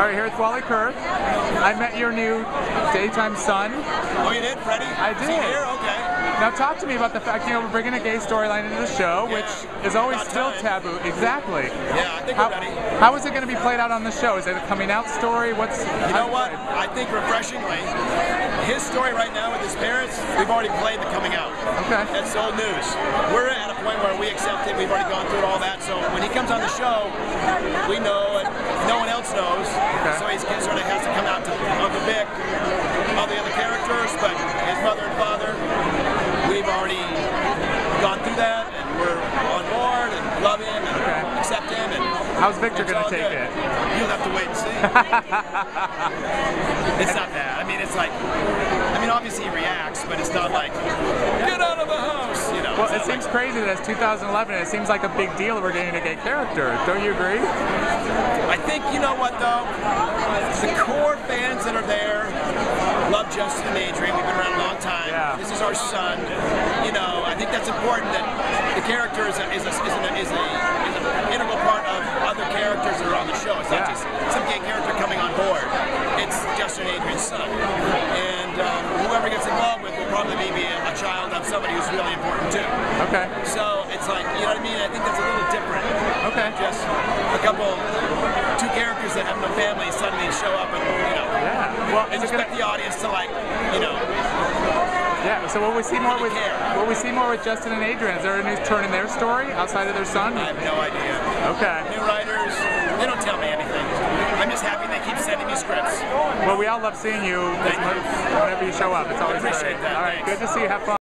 All right, here with Wally Kurth. I met your new daytime son. Oh, you did, Freddie? I did. here? Okay. Now talk to me about the fact, you know, we're bringing a gay storyline into the show, Yeah. which is always still time. taboo. Exactly. Yeah, I think How, we're ready. how is it going to be played out on the show? Is it a coming out story? What's You know what? I think refreshingly, his story right now with his parents, we've already played the coming out. Okay. That's old news. We're at a point where we accept it. We've already gone through all that. So when he comes on the show, we know and no one else knows. Okay. So he sort of has to come out to Uncle Vic, all the other characters, but his mother and father, we've already gone through that, and we're on board and love him and Okay. accept him. And How's Victor going to take good. it? You'll have to wait and see. it's not bad. I mean, it's like, I mean, obviously he reacts, but it's not like, get out of the house, you know. Well, it seems like- crazy that it's 2011 and it seems like a big deal we're getting a gay character. Don't you agree? I think, you know what, though? The core fans that are there love Justin and Adrienne. We've been around a long time. Yeah. This is our son. You know, I think that's important that the character is, a, is, a, is, an, is, a, is an integral part of other characters that are on the show. It's not just some gay character coming on board. It's Justin Adrienne's son. And um, whoever gets involved with will probably be a, a child of somebody who's really important too. Okay. So it's like, you know what I mean? I think that's a little different. Okay. Just a couple, two characters that have no family suddenly show up and, you know, Yeah. Well, and expect gonna, the audience to like, you know, yeah. So will we see more with will we see more with Justin and Adrienne? Is there a new turn in their story outside of their son? I have no idea. Okay. New writers, they don't tell me anything. I'm just happy they keep sending me scripts. Well, we all love seeing you Thank whenever you show up. It's always appreciate great. that. All right. Thanks. Good to see you. Have fun.